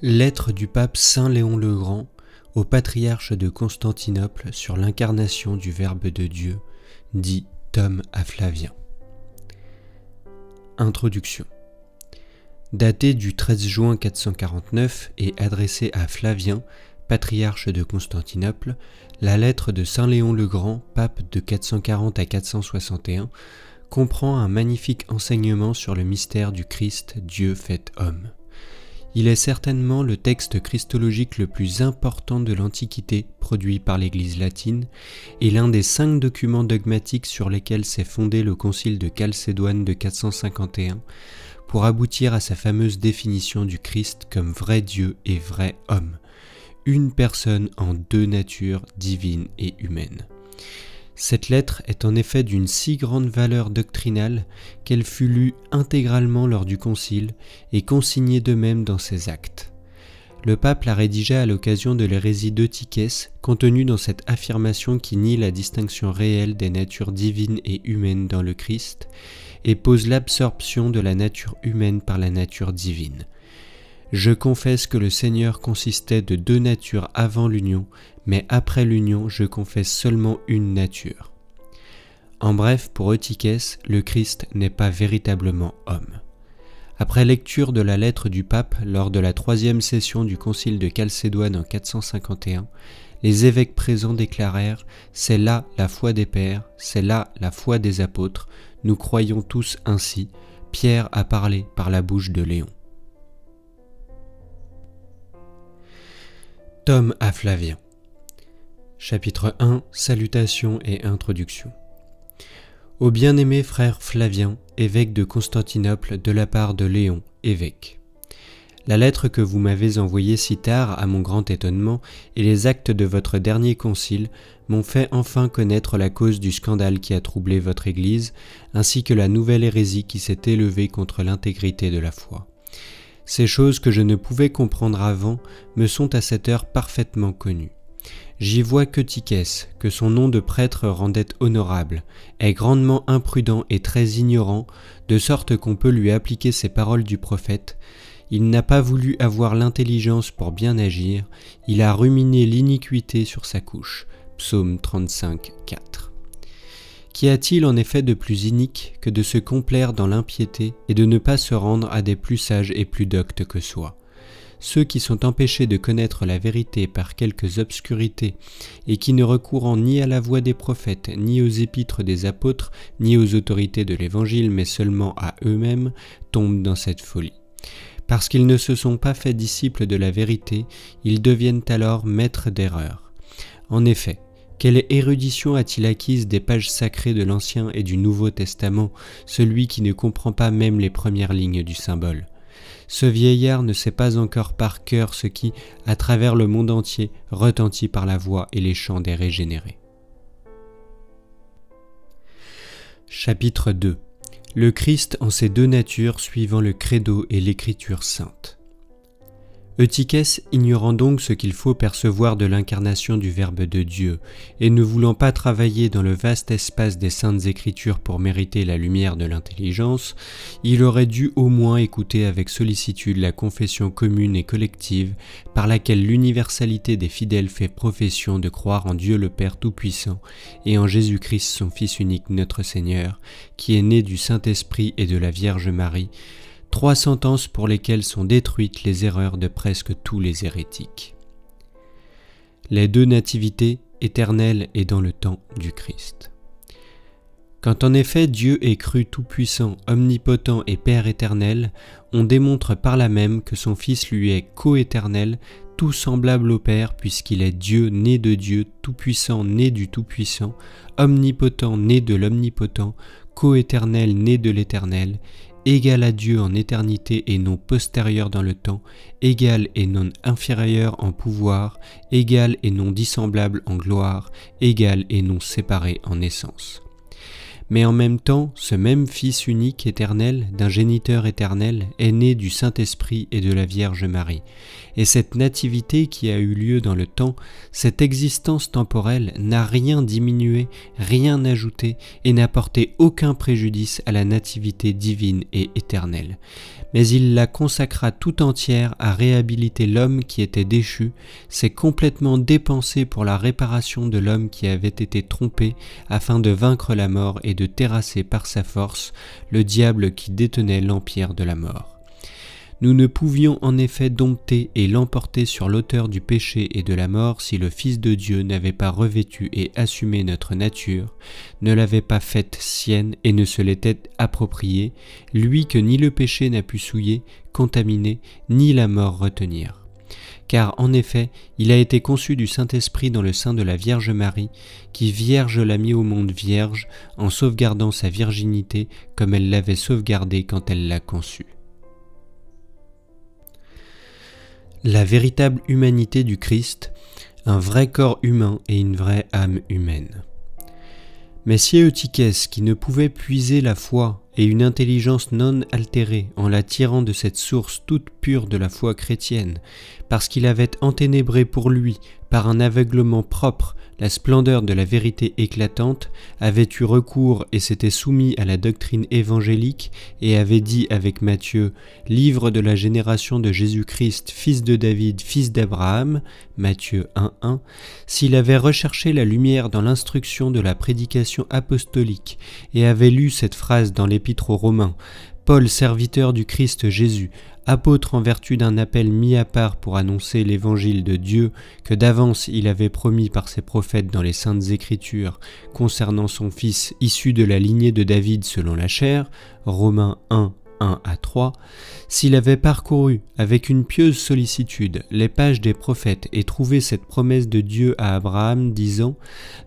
Lettre du pape Saint Léon le Grand au patriarche de Constantinople sur l'incarnation du Verbe de Dieu, dit Tom à Flavien. Introduction. Datée du 13 juin 449 et adressée à Flavien, patriarche de Constantinople, la lettre de Saint Léon le Grand, pape de 440 à 461, comprend un magnifique enseignement sur le mystère du Christ, Dieu fait homme. Il est certainement le texte christologique le plus important de l'Antiquité produit par l'Église latine et l'un des cinq documents dogmatiques sur lesquels s'est fondé le Concile de Chalcédoine de 451 pour aboutir à sa fameuse définition du Christ comme vrai Dieu et vrai homme, une personne en deux natures divines et humaines. Cette lettre est en effet d'une si grande valeur doctrinale qu'elle fut lue intégralement lors du concile et consignée de même dans ses actes. Le pape la rédigea à l'occasion de l'hérésie d'Eutychès, contenue dans cette affirmation qui nie la distinction réelle des natures divines et humaines dans le Christ, et pose l'absorption de la nature humaine par la nature divine. Je confesse que le Seigneur consistait de deux natures avant l'union, mais après l'union je confesse seulement une nature. En bref, pour Eutychès, le Christ n'est pas véritablement homme. Après lecture de la lettre du pape lors de la troisième session du concile de Chalcédoine en 451, les évêques présents déclarèrent C'est là la foi des pères, c'est là la foi des apôtres, nous croyons tous ainsi. Pierre a parlé par la bouche de Léon. Tome à Flavien. Chapitre 1 Salutations et Introduction. Au bien-aimé frère Flavien, évêque de Constantinople, de la part de Léon, évêque. La lettre que vous m'avez envoyée si tard, à mon grand étonnement, et les actes de votre dernier concile m'ont fait enfin connaître la cause du scandale qui a troublé votre Église, ainsi que la nouvelle hérésie qui s'est élevée contre l'intégrité de la foi. Ces choses que je ne pouvais comprendre avant me sont à cette heure parfaitement connues. J'y vois que Tichès, que son nom de prêtre rendait honorable, est grandement imprudent et très ignorant, de sorte qu'on peut lui appliquer ces paroles du prophète. Il n'a pas voulu avoir l'intelligence pour bien agir, il a ruminé l'iniquité sur sa couche. Psaume 35, 4. Qu'y a-t-il en effet de plus inique que de se complaire dans l'impiété et de ne pas se rendre à des plus sages et plus doctes que soi? Ceux qui sont empêchés de connaître la vérité par quelques obscurités et qui ne recourant ni à la voix des prophètes, ni aux épîtres des apôtres, ni aux autorités de l'Évangile, mais seulement à eux-mêmes, tombent dans cette folie. Parce qu'ils ne se sont pas faits disciples de la vérité, ils deviennent alors maîtres d'erreur. En effet, quelle érudition a-t-il acquise des pages sacrées de l'Ancien et du Nouveau Testament, celui qui ne comprend pas même les premières lignes du symbole? Ce vieillard ne sait pas encore par cœur ce qui, à travers le monde entier, retentit par la voix et les chants des régénérés. Chapitre 2 Le Christ en ses deux natures suivant le credo et l'écriture sainte. Eutychès, ignorant donc ce qu'il faut percevoir de l'incarnation du Verbe de Dieu, et ne voulant pas travailler dans le vaste espace des saintes écritures pour mériter la lumière de l'intelligence, il aurait dû au moins écouter avec sollicitude la confession commune et collective par laquelle l'universalité des fidèles fait profession de croire en Dieu le Père Tout-Puissant et en Jésus-Christ son Fils unique notre Seigneur, qui est né du Saint-Esprit et de la Vierge Marie, trois sentences pour lesquelles sont détruites les erreurs de presque tous les hérétiques. Les deux nativités, éternelles et dans le temps du Christ. Quand en effet Dieu est cru tout-puissant, omnipotent et Père éternel, on démontre par là même que son Fils lui est coéternel, tout semblable au Père, puisqu'il est Dieu né de Dieu, tout-puissant né du tout-puissant, omnipotent né de l'omnipotent, coéternel né de l'éternel, égal à Dieu en éternité et non postérieur dans le temps, égal et non inférieur en pouvoir, égal et non dissemblable en gloire, égal et non séparé en essence. mais en même temps, ce même Fils unique éternel d'un géniteur éternel est né du Saint-Esprit et de la Vierge Marie. Et cette nativité qui a eu lieu dans le temps, cette existence temporelle n'a rien diminué, rien ajouté et n'a porté aucun préjudice à la nativité divine et éternelle mais il la consacra tout entière à réhabiliter l'homme qui était déchu, s'est complètement dépensé pour la réparation de l'homme qui avait été trompé, afin de vaincre la mort et de terrasser par sa force le diable qui détenait l'empire de la mort. Nous ne pouvions en effet dompter et l'emporter sur l'auteur du péché et de la mort si le Fils de Dieu n'avait pas revêtu et assumé notre nature, ne l'avait pas faite sienne et ne se l'était appropriée, lui que ni le péché n'a pu souiller, contaminer, ni la mort retenir. Car en effet, il a été conçu du Saint-Esprit dans le sein de la Vierge Marie, qui Vierge l'a mis au monde vierge, en sauvegardant sa virginité comme elle l'avait sauvegardée quand elle l'a conçu. La véritable humanité du Christ, un vrai corps humain et une vraie âme humaine. Mais si Eutychès, qui ne pouvait puiser la foi et une intelligence non altérée en la tirant de cette source toute pure de la foi chrétienne, parce qu'il avait enténébré pour lui, par un aveuglement propre, la splendeur de la vérité éclatante, avait eu recours et s'était soumis à la doctrine évangélique et avait dit avec Matthieu, livre de la génération de Jésus-Christ, fils de David, fils d'Abraham, Matthieu 1.1, s'il avait recherché la lumière dans l'instruction de la prédication apostolique et avait lu cette phrase dans l'épître aux Romains, Paul, serviteur du Christ Jésus, apôtre en vertu d'un appel mis à part pour annoncer l'évangile de Dieu que d'avance il avait promis par ses prophètes dans les saintes écritures concernant son fils issu de la lignée de David selon la chair, Romains 1, 1 à 3, s'il avait parcouru avec une pieuse sollicitude les pages des prophètes et trouvé cette promesse de Dieu à Abraham disant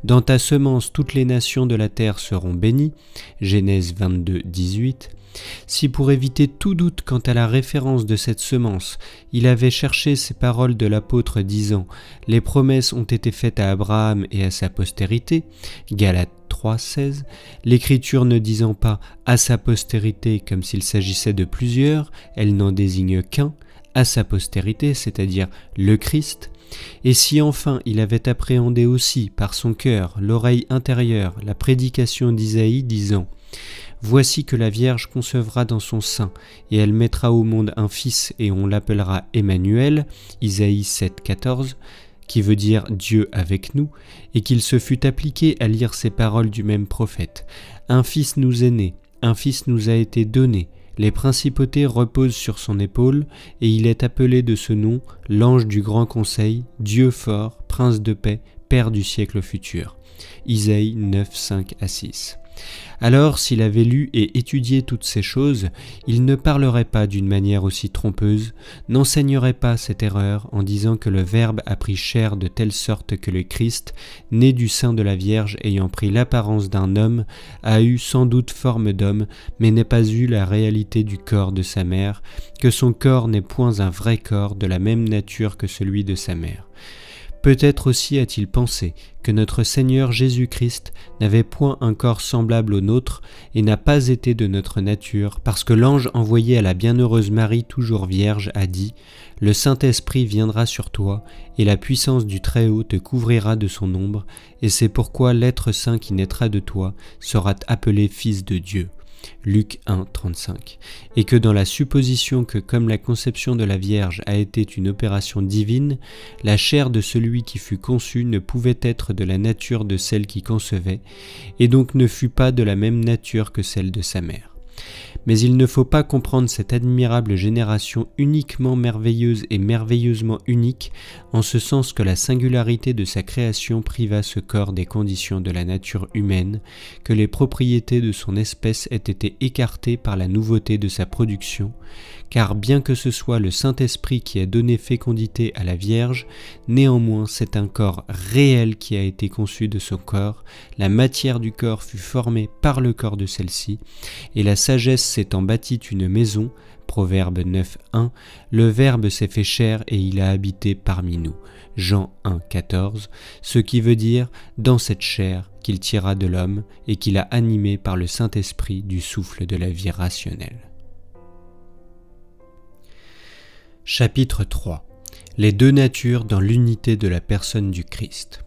Dans ta semence toutes les nations de la terre seront bénies, Genèse 22, 18, si pour éviter tout doute quant à la référence de cette semence, il avait cherché ces paroles de l'apôtre disant Les promesses ont été faites à Abraham et à sa postérité, Galates 3.16, l'écriture ne disant pas à sa postérité comme s'il s'agissait de plusieurs, elle n'en désigne qu'un, à sa postérité, c'est-à-dire le Christ, et si enfin il avait appréhendé aussi par son cœur, l'oreille intérieure, la prédication d'Isaïe disant Voici que la Vierge concevra dans son sein, et elle mettra au monde un fils, et on l'appellera Emmanuel, Isaïe 7, 14, qui veut dire Dieu avec nous, et qu'il se fut appliqué à lire ces paroles du même prophète. Un fils nous est né, un fils nous a été donné, les principautés reposent sur son épaule, et il est appelé de ce nom l'ange du grand conseil, Dieu fort, prince de paix, Père du siècle futur. Isaïe 9, 5 à 6. Alors, s'il avait lu et étudié toutes ces choses, il ne parlerait pas d'une manière aussi trompeuse, n'enseignerait pas cette erreur en disant que le Verbe a pris chair de telle sorte que le Christ, né du sein de la Vierge ayant pris l'apparence d'un homme, a eu sans doute forme d'homme, mais n'est pas eu la réalité du corps de sa mère, que son corps n'est point un vrai corps de la même nature que celui de sa mère. Peut-être aussi a-t-il pensé que notre Seigneur Jésus-Christ n'avait point un corps semblable au nôtre et n'a pas été de notre nature, parce que l'ange envoyé à la bienheureuse Marie toujours vierge a dit Le Saint-Esprit viendra sur toi, et la puissance du Très-Haut te couvrira de son ombre, et c'est pourquoi l'être saint qui naîtra de toi sera appelé Fils de Dieu. Luc 1, 35, et que dans la supposition que comme la conception de la Vierge a été une opération divine, la chair de celui qui fut conçu ne pouvait être de la nature de celle qui concevait, et donc ne fut pas de la même nature que celle de sa mère. Mais il ne faut pas comprendre cette admirable génération uniquement merveilleuse et merveilleusement unique, en ce sens que la singularité de sa création priva ce corps des conditions de la nature humaine, que les propriétés de son espèce aient été écartées par la nouveauté de sa production, car bien que ce soit le Saint-Esprit qui a donné fécondité à la Vierge, néanmoins c'est un corps réel qui a été conçu de son corps, la matière du corps fut formée par le corps de celle-ci, et la sagesse s'étant bâtit une maison, Proverbe 9.1, le Verbe s'est fait chair et il a habité parmi nous. Jean 1.14, ce qui veut dire dans cette chair qu'il tira de l'homme et qu'il a animé par le Saint-Esprit du souffle de la vie rationnelle. Chapitre 3 Les deux natures dans l'unité de la personne du Christ.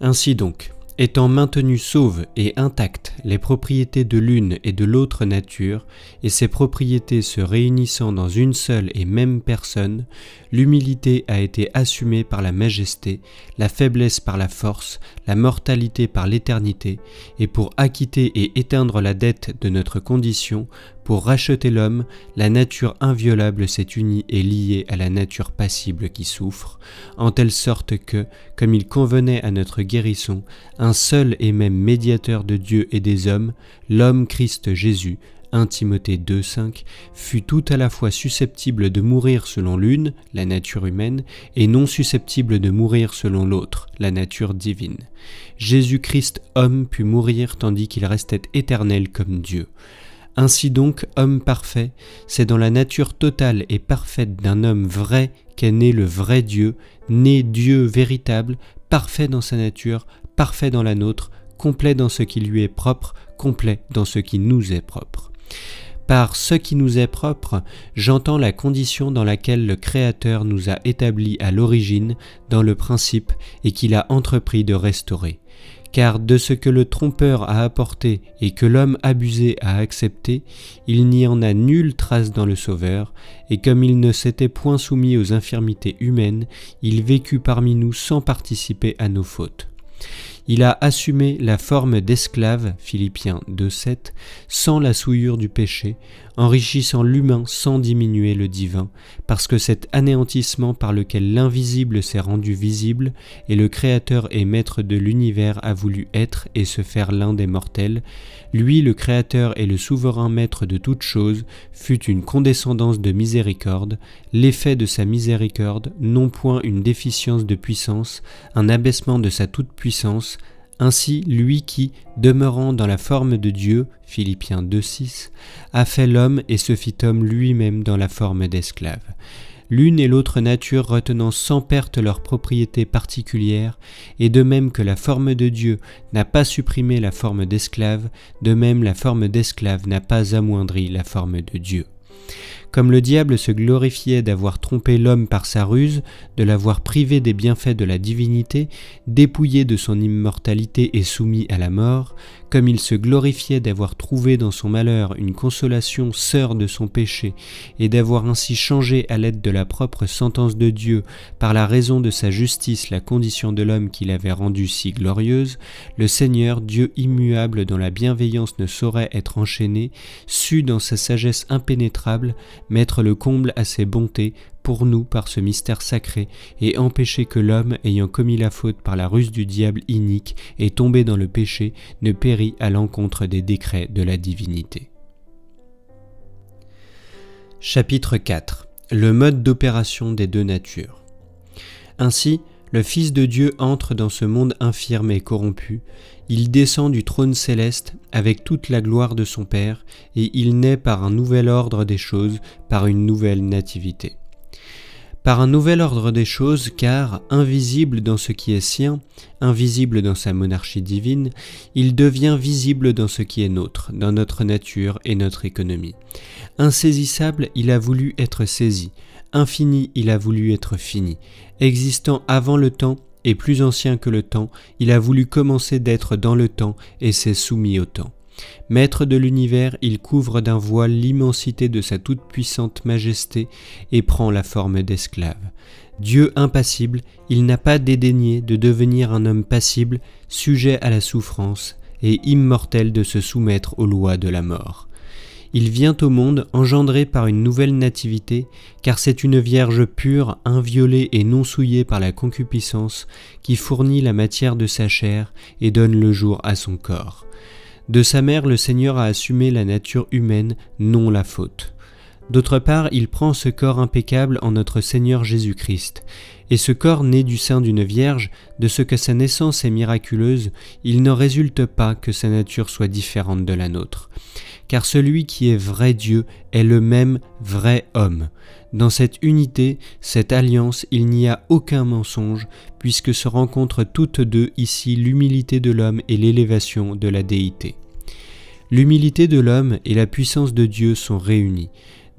Ainsi donc, étant maintenues sauves et intactes les propriétés de l'une et de l'autre nature, et ces propriétés se réunissant dans une seule et même personne, l'humilité a été assumée par la majesté, la faiblesse par la force, la mortalité par l'éternité, et pour acquitter et éteindre la dette de notre condition, pour racheter l'homme, la nature inviolable s'est unie et liée à la nature passible qui souffre, en telle sorte que, comme il convenait à notre guérison, un seul et même médiateur de Dieu et des hommes, l'homme Christ Jésus, 1 Timothée 2.5, fut tout à la fois susceptible de mourir selon l'une, la nature humaine, et non susceptible de mourir selon l'autre, la nature divine. Jésus-Christ homme put mourir tandis qu'il restait éternel comme Dieu. Ainsi donc, homme parfait, c'est dans la nature totale et parfaite d'un homme vrai qu'est né le vrai Dieu, né Dieu véritable, parfait dans sa nature, parfait dans la nôtre, complet dans ce qui lui est propre, complet dans ce qui nous est propre. Par ce qui nous est propre, j'entends la condition dans laquelle le Créateur nous a établis à l'origine, dans le principe, et qu'il a entrepris de restaurer car de ce que le trompeur a apporté et que l'homme abusé a accepté, il n'y en a nulle trace dans le Sauveur, et comme il ne s'était point soumis aux infirmités humaines, il vécut parmi nous sans participer à nos fautes. Il a assumé la forme d'esclave, Philippiens 2.7, sans la souillure du péché, enrichissant l'humain sans diminuer le divin, parce que cet anéantissement par lequel l'invisible s'est rendu visible et le Créateur et Maître de l'univers a voulu être et se faire l'un des mortels, lui le Créateur et le souverain Maître de toutes choses, fut une condescendance de miséricorde, l'effet de sa miséricorde, non point une déficience de puissance, un abaissement de sa toute-puissance, ainsi, lui qui, demeurant dans la forme de Dieu, Philippiens 2.6, a fait l'homme et se fit homme lui-même dans la forme d'esclave. L'une et l'autre nature retenant sans perte leurs propriétés particulières, et de même que la forme de Dieu n'a pas supprimé la forme d'esclave, de même la forme d'esclave n'a pas amoindri la forme de Dieu. Comme le diable se glorifiait d'avoir trompé l'homme par sa ruse, de l'avoir privé des bienfaits de la divinité, dépouillé de son immortalité et soumis à la mort, comme il se glorifiait d'avoir trouvé dans son malheur une consolation sœur de son péché, et d'avoir ainsi changé à l'aide de la propre sentence de Dieu, par la raison de sa justice, la condition de l'homme qu'il avait rendue si glorieuse, le Seigneur, Dieu immuable dont la bienveillance ne saurait être enchaînée, sut dans sa sagesse impénétrable mettre le comble à ses bontés pour nous par ce mystère sacré et empêcher que l'homme, ayant commis la faute par la ruse du diable inique et tombé dans le péché, ne périt à l'encontre des décrets de la divinité. Chapitre 4 Le mode d'opération des deux natures. Ainsi, le Fils de Dieu entre dans ce monde infirme et corrompu, il descend du trône céleste avec toute la gloire de son Père, et il naît par un nouvel ordre des choses, par une nouvelle nativité. Par un nouvel ordre des choses, car, invisible dans ce qui est sien, invisible dans sa monarchie divine, il devient visible dans ce qui est nôtre, dans notre nature et notre économie. Insaisissable, il a voulu être saisi, infini, il a voulu être fini, existant avant le temps et plus ancien que le temps, il a voulu commencer d'être dans le temps et s'est soumis au temps. Maître de l'univers, il couvre d'un voile l'immensité de sa toute-puissante majesté et prend la forme d'esclave. Dieu impassible, il n'a pas dédaigné de devenir un homme passible, sujet à la souffrance, et immortel de se soumettre aux lois de la mort. Il vient au monde engendré par une nouvelle nativité, car c'est une vierge pure, inviolée et non souillée par la concupiscence, qui fournit la matière de sa chair et donne le jour à son corps. De sa mère, le Seigneur a assumé la nature humaine, non la faute. D'autre part, il prend ce corps impeccable en notre Seigneur Jésus-Christ. Et ce corps né du sein d'une vierge, de ce que sa naissance est miraculeuse, il n'en résulte pas que sa nature soit différente de la nôtre. Car celui qui est vrai Dieu est le même vrai homme. Dans cette unité, cette alliance, il n'y a aucun mensonge, puisque se rencontrent toutes deux ici l'humilité de l'homme et l'élévation de la déité. L'humilité de l'homme et la puissance de Dieu sont réunies.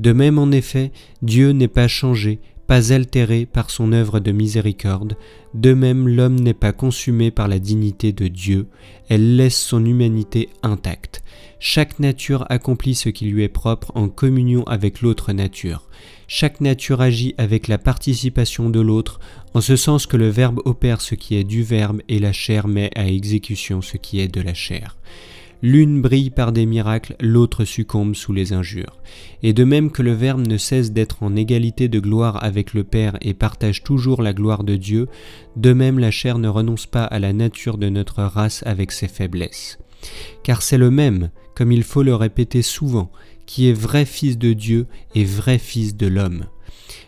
De même en effet, Dieu n'est pas changé, pas altéré par son œuvre de miséricorde, de même l'homme n'est pas consumé par la dignité de Dieu, elle laisse son humanité intacte. Chaque nature accomplit ce qui lui est propre en communion avec l'autre nature. Chaque nature agit avec la participation de l'autre, en ce sens que le Verbe opère ce qui est du Verbe et la chair met à exécution ce qui est de la chair. L'une brille par des miracles, l'autre succombe sous les injures. Et de même que le Verbe ne cesse d'être en égalité de gloire avec le Père et partage toujours la gloire de Dieu, de même la chair ne renonce pas à la nature de notre race avec ses faiblesses. Car c'est le même, comme il faut le répéter souvent, qui est vrai Fils de Dieu et vrai Fils de l'homme.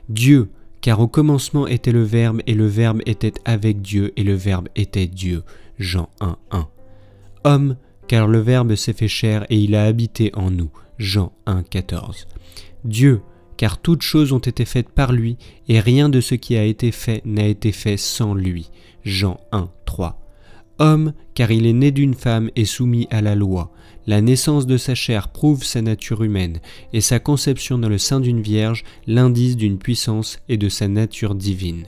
Dieu, car au commencement était le Verbe, et le Verbe était avec Dieu, et le Verbe était Dieu. Jean 1, 1. Homme, car le Verbe s'est fait chair et il a habité en nous. Jean 1, 14. Dieu, car toutes choses ont été faites par lui, et rien de ce qui a été fait n'a été fait sans lui. Jean 1, 3. Homme, car il est né d'une femme et soumis à la loi. La naissance de sa chair prouve sa nature humaine, et sa conception dans le sein d'une vierge l'indice d'une puissance et de sa nature divine.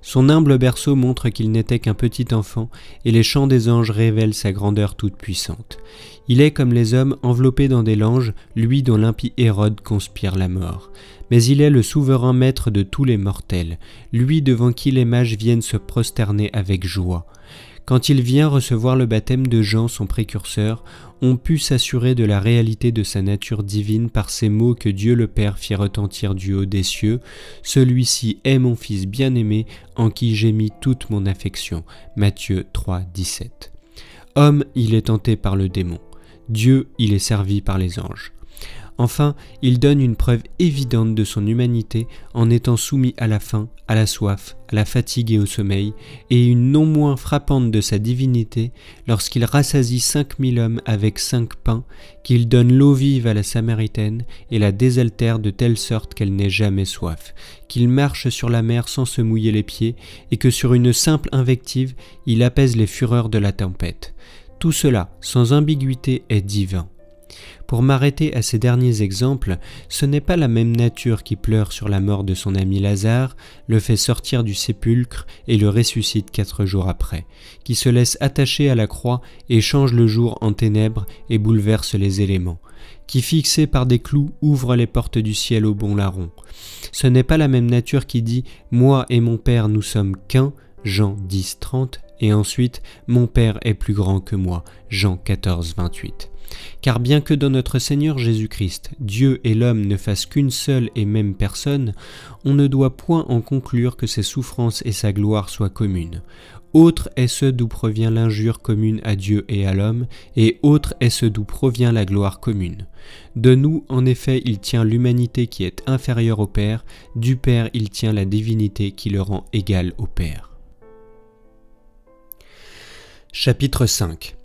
Son humble berceau montre qu'il n'était qu'un petit enfant, et les chants des anges révèlent sa grandeur toute puissante. Il est comme les hommes enveloppé dans des langes, lui dont l'impie Hérode conspire la mort. Mais il est le souverain maître de tous les mortels, lui devant qui les mages viennent se prosterner avec joie. Quand il vient recevoir le baptême de Jean, son précurseur, on put s'assurer de la réalité de sa nature divine par ces mots que Dieu le Père fit retentir du haut des cieux. Celui-ci est mon Fils bien-aimé, en qui j'ai mis toute mon affection. Matthieu 3, 17. Homme, il est tenté par le démon. Dieu, il est servi par les anges. Enfin, il donne une preuve évidente de son humanité en étant soumis à la faim, à la soif, à la fatigue et au sommeil, et une non moins frappante de sa divinité lorsqu'il rassasie cinq mille hommes avec cinq pains, qu'il donne l'eau vive à la Samaritaine et la désaltère de telle sorte qu'elle n'ait jamais soif, qu'il marche sur la mer sans se mouiller les pieds, et que sur une simple invective il apaise les fureurs de la tempête. Tout cela, sans ambiguïté, est divin. Pour m'arrêter à ces derniers exemples, ce n'est pas la même nature qui pleure sur la mort de son ami Lazare, le fait sortir du sépulcre et le ressuscite quatre jours après, qui se laisse attacher à la croix et change le jour en ténèbres et bouleverse les éléments, qui fixé par des clous ouvre les portes du ciel au bon larron. Ce n'est pas la même nature qui dit Moi et mon Père nous sommes qu'un, Jean 10, 30, et ensuite Mon Père est plus grand que moi, Jean 14, 28. Car bien que dans notre Seigneur Jésus-Christ, Dieu et l'homme ne fassent qu'une seule et même personne, on ne doit point en conclure que ses souffrances et sa gloire soient communes. Autre est ce d'où provient l'injure commune à Dieu et à l'homme, et autre est ce d'où provient la gloire commune. De nous, en effet, il tient l'humanité qui est inférieure au Père, du Père il tient la divinité qui le rend égal au Père. Chapitre 5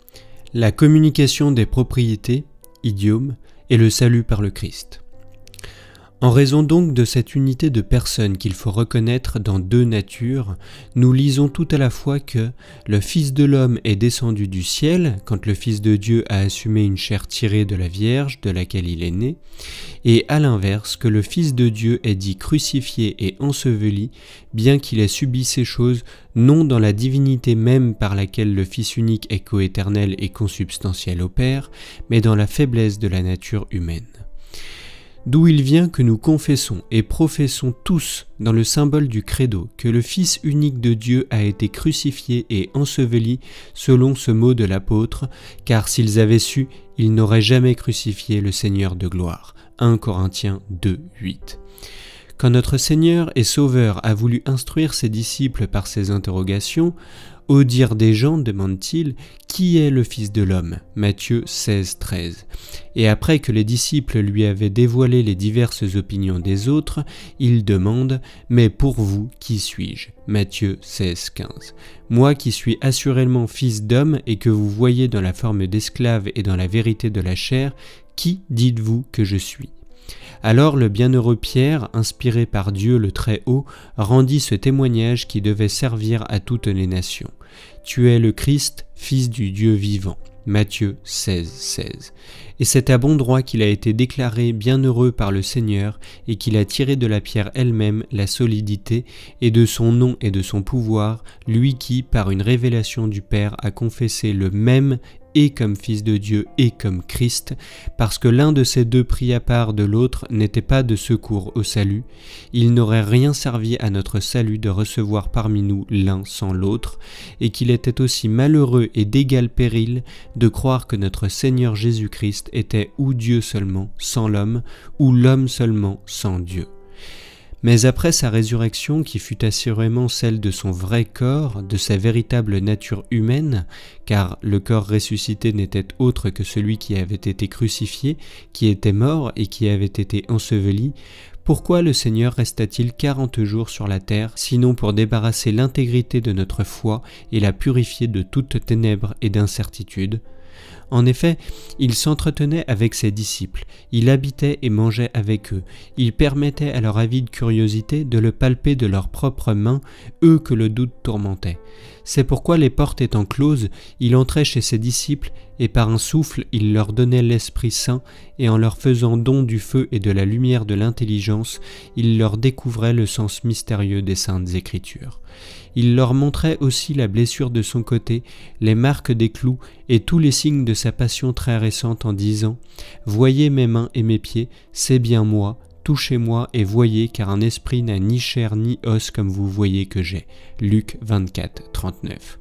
la communication des propriétés, idiome, et le salut par le Christ. En raison donc de cette unité de personnes qu'il faut reconnaître dans deux natures, nous lisons tout à la fois que le Fils de l'homme est descendu du ciel quand le Fils de Dieu a assumé une chair tirée de la Vierge de laquelle il est né, et à l'inverse que le Fils de Dieu est dit crucifié et enseveli, bien qu'il ait subi ces choses non dans la divinité même par laquelle le Fils unique est coéternel et consubstantiel au Père, mais dans la faiblesse de la nature humaine d'où il vient que nous confessons et professons tous dans le symbole du credo que le Fils unique de Dieu a été crucifié et enseveli selon ce mot de l'apôtre, car s'ils avaient su, ils n'auraient jamais crucifié le Seigneur de gloire. 1 Corinthiens 2, 8. Quand notre Seigneur et Sauveur a voulu instruire ses disciples par ses interrogations, au dire des gens, demande-t-il, qui est le Fils de l'homme? Matthieu 16, 13. Et après que les disciples lui avaient dévoilé les diverses opinions des autres, il demande Mais pour vous, qui suis-je? Matthieu 16, 15. Moi qui suis assurément fils d'homme et que vous voyez dans la forme d'esclave et dans la vérité de la chair, qui dites-vous que je suis? Alors le bienheureux Pierre, inspiré par Dieu le Très-Haut, rendit ce témoignage qui devait servir à toutes les nations. Tu es le Christ, Fils du Dieu vivant. Matthieu 16, 16. Et c'est à bon droit qu'il a été déclaré bienheureux par le Seigneur et qu'il a tiré de la pierre elle-même la solidité et de son nom et de son pouvoir, lui qui, par une révélation du Père, a confessé le même et comme Fils de Dieu et comme Christ, parce que l'un de ces deux pris à part de l'autre n'était pas de secours au salut, il n'aurait rien servi à notre salut de recevoir parmi nous l'un sans l'autre, et qu'il était aussi malheureux et d'égal péril de croire que notre Seigneur Jésus-Christ était ou Dieu seulement sans l'homme, ou l'homme seulement sans Dieu. Mais après sa résurrection, qui fut assurément celle de son vrai corps, de sa véritable nature humaine, car le corps ressuscité n'était autre que celui qui avait été crucifié, qui était mort et qui avait été enseveli, pourquoi le Seigneur resta-t-il quarante jours sur la terre, sinon pour débarrasser l'intégrité de notre foi et la purifier de toutes ténèbres et d'incertitude en effet, il s'entretenait avec ses disciples, il habitait et mangeait avec eux, il permettait à leur avide curiosité de le palper de leurs propres mains, eux que le doute tourmentait. C'est pourquoi les portes étant closes, il entrait chez ses disciples, et par un souffle il leur donnait l'Esprit Saint, et en leur faisant don du feu et de la lumière de l'intelligence, il leur découvrait le sens mystérieux des saintes Écritures. Il leur montrait aussi la blessure de son côté, les marques des clous et tous les signes de sa passion très récente en disant Voyez mes mains et mes pieds, c'est bien moi, touchez-moi et voyez, car un esprit n'a ni chair ni os comme vous voyez que j'ai. Luc 24, 39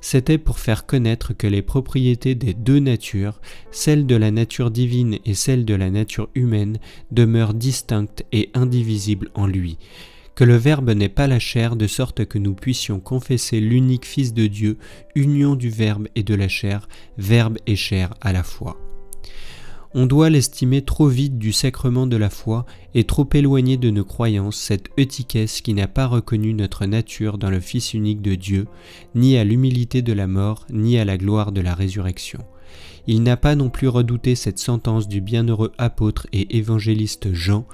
c'était pour faire connaître que les propriétés des deux natures, celle de la nature divine et celle de la nature humaine, demeurent distinctes et indivisibles en lui, que le Verbe n'est pas la chair, de sorte que nous puissions confesser l'unique Fils de Dieu, union du Verbe et de la chair, Verbe et chair à la fois. On doit l'estimer trop vide du sacrement de la foi et trop éloigné de nos croyances cette Eutychès qui n'a pas reconnu notre nature dans le Fils unique de Dieu, ni à l'humilité de la mort, ni à la gloire de la résurrection. Il n'a pas non plus redouté cette sentence du bienheureux apôtre et évangéliste Jean,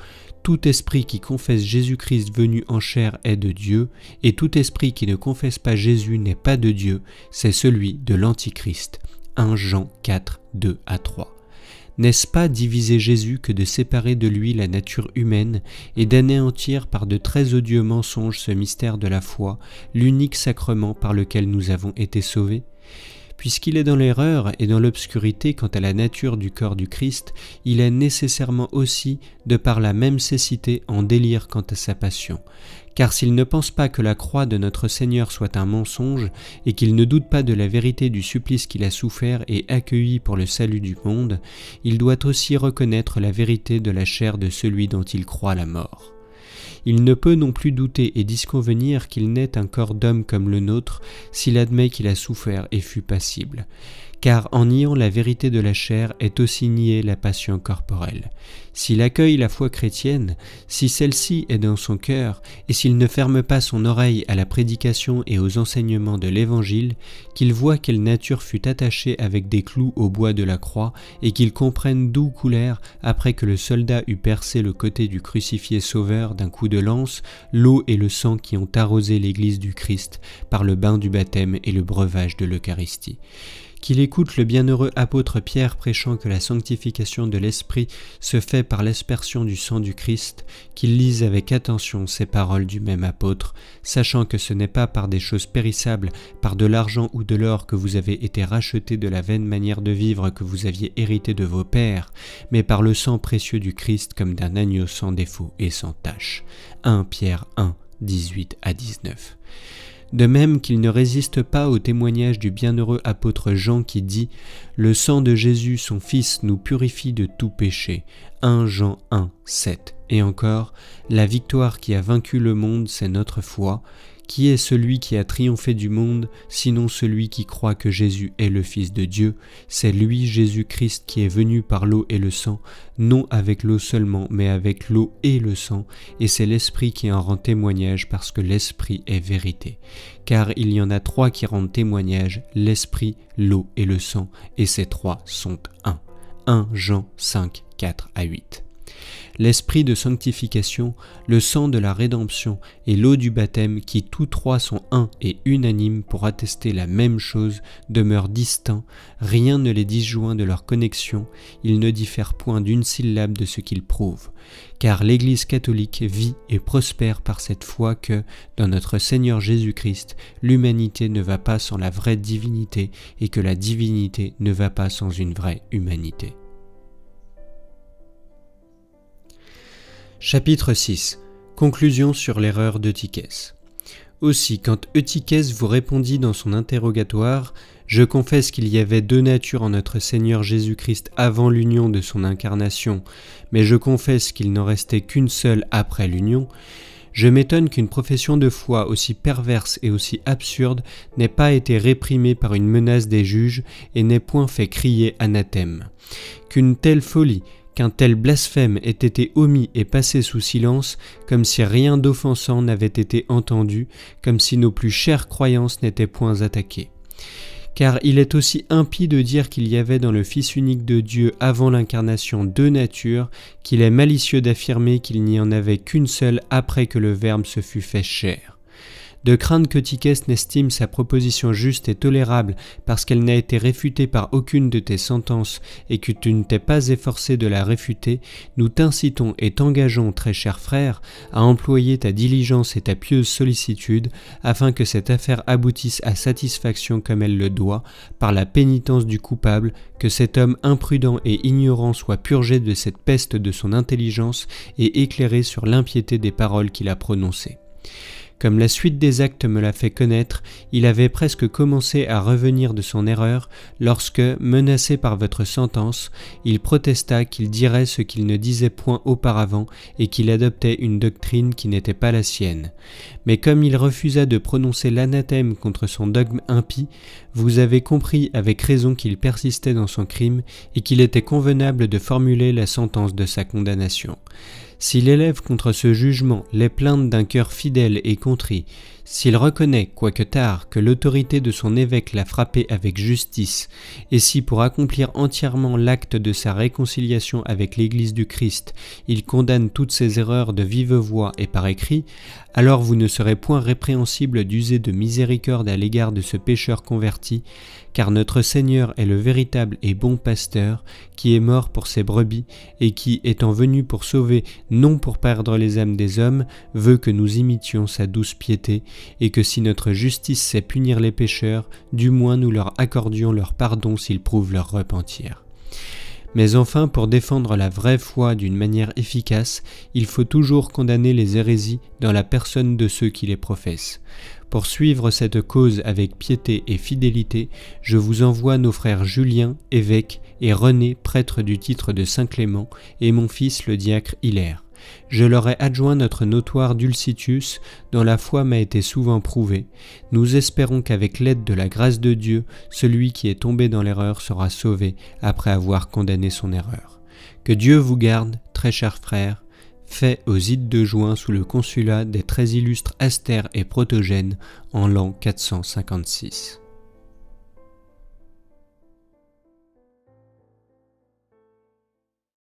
tout esprit qui confesse Jésus-Christ venu en chair est de Dieu, et tout esprit qui ne confesse pas Jésus n'est pas de Dieu, c'est celui de l'Antichrist. 1 Jean 4, 2 à 3. N'est-ce pas diviser Jésus que de séparer de lui la nature humaine et d'anéantir par de très odieux mensonges ce mystère de la foi, l'unique sacrement par lequel nous avons été sauvés? Puisqu'il est dans l'erreur et dans l'obscurité quant à la nature du corps du Christ, il est nécessairement aussi, de par la même cécité, en délire quant à sa passion. Car s'il ne pense pas que la croix de notre Seigneur soit un mensonge, et qu'il ne doute pas de la vérité du supplice qu'il a souffert et accueilli pour le salut du monde, il doit aussi reconnaître la vérité de la chair de celui dont il croit la mort. Il ne peut non plus douter et disconvenir qu'il n'ait un corps d'homme comme le nôtre s'il admet qu'il a souffert et fut passible car en niant la vérité de la chair est aussi nier la passion corporelle. S'il accueille la foi chrétienne, si celle-ci est dans son cœur, et s'il ne ferme pas son oreille à la prédication et aux enseignements de l'Évangile, qu'il voit quelle nature fut attachée avec des clous au bois de la croix, et qu'il comprenne d'où coulèrent, après que le soldat eut percé le côté du crucifié sauveur d'un coup de lance, l'eau et le sang qui ont arrosé l'Église du Christ par le bain du baptême et le breuvage de l'Eucharistie qu'il écoute le bienheureux apôtre Pierre prêchant que la sanctification de l'Esprit se fait par l'aspersion du sang du Christ, qu'il lise avec attention ces paroles du même apôtre, sachant que ce n'est pas par des choses périssables, par de l'argent ou de l'or que vous avez été rachetés de la vaine manière de vivre que vous aviez hérité de vos pères, mais par le sang précieux du Christ comme d'un agneau sans défaut et sans tache. 1 Pierre 1, 18 à 19 de même qu'il ne résiste pas au témoignage du bienheureux apôtre Jean qui dit Le sang de Jésus, son Fils, nous purifie de tout péché. 1 Jean 1, 7. Et encore, la victoire qui a vaincu le monde, c'est notre foi. Qui est celui qui a triomphé du monde, sinon celui qui croit que Jésus est le Fils de Dieu? C'est lui, Jésus-Christ, qui est venu par l'eau et le sang, non avec l'eau seulement, mais avec l'eau et le sang, et c'est l'Esprit qui en rend témoignage, parce que l'Esprit est vérité. Car il y en a trois qui rendent témoignage, l'Esprit, l'eau et le sang, et ces trois sont un. 1 Jean 5, 4 à 8 l'esprit de sanctification, le sang de la rédemption et l'eau du baptême, qui tous trois sont un et unanimes pour attester la même chose, demeurent distincts, rien ne les disjoint de leur connexion, ils ne diffèrent point d'une syllabe de ce qu'ils prouvent. Car l'Église catholique vit et prospère par cette foi que, dans notre Seigneur Jésus-Christ, l'humanité ne va pas sans la vraie divinité et que la divinité ne va pas sans une vraie humanité. Chapitre 6 Conclusion sur l'erreur d'Eutychès. Aussi, quand Eutychès vous répondit dans son interrogatoire, Je confesse qu'il y avait deux natures en notre Seigneur Jésus-Christ avant l'union de son incarnation, mais je confesse qu'il n'en restait qu'une seule après l'union, je m'étonne qu'une profession de foi aussi perverse et aussi absurde n'ait pas été réprimée par une menace des juges et n'ait point fait crier anathème. Qu'une telle folie, qu'un tel blasphème ait été omis et passé sous silence, comme si rien d'offensant n'avait été entendu, comme si nos plus chères croyances n'étaient point attaquées. Car il est aussi impie de dire qu'il y avait dans le Fils unique de Dieu avant l'incarnation deux natures, qu'il est malicieux d'affirmer qu'il n'y en avait qu'une seule après que le Verbe se fût fait chair de craindre que Tichès n'estime sa proposition juste et tolérable parce qu'elle n'a été réfutée par aucune de tes sentences et que tu ne t'es pas efforcé de la réfuter, nous t'incitons et t'engageons, très cher frère, à employer ta diligence et ta pieuse sollicitude afin que cette affaire aboutisse à satisfaction comme elle le doit, par la pénitence du coupable, que cet homme imprudent et ignorant soit purgé de cette peste de son intelligence et éclairé sur l'impiété des paroles qu'il a prononcées. Comme la suite des actes me l'a fait connaître, il avait presque commencé à revenir de son erreur lorsque, menacé par votre sentence, il protesta qu'il dirait ce qu'il ne disait point auparavant et qu'il adoptait une doctrine qui n'était pas la sienne. Mais comme il refusa de prononcer l'anathème contre son dogme impie, vous avez compris avec raison qu'il persistait dans son crime et qu'il était convenable de formuler la sentence de sa condamnation. S'il élève contre ce jugement les plaintes d'un cœur fidèle et contrit, s'il reconnaît, quoique tard, que l'autorité de son évêque l'a frappé avec justice, et si pour accomplir entièrement l'acte de sa réconciliation avec l'Église du Christ, il condamne toutes ses erreurs de vive voix et par écrit, alors vous ne serez point répréhensible d'user de miséricorde à l'égard de ce pécheur converti, car notre Seigneur est le véritable et bon pasteur, qui est mort pour ses brebis, et qui, étant venu pour sauver, non pour perdre les âmes des hommes, veut que nous imitions sa douce piété, et que si notre justice sait punir les pécheurs, du moins nous leur accordions leur pardon s'ils prouvent leur repentir. Mais enfin, pour défendre la vraie foi d'une manière efficace, il faut toujours condamner les hérésies dans la personne de ceux qui les professent. Pour suivre cette cause avec piété et fidélité, je vous envoie nos frères Julien, évêque, et René, prêtre du titre de Saint Clément, et mon fils le diacre Hilaire. Je leur ai adjoint notre notoire Dulcitius, dont la foi m'a été souvent prouvée. Nous espérons qu'avec l'aide de la grâce de Dieu, celui qui est tombé dans l'erreur sera sauvé après avoir condamné son erreur. Que Dieu vous garde, très chers frères, fait aux ides de juin sous le consulat des très illustres Astère et Protogènes en l'an 456.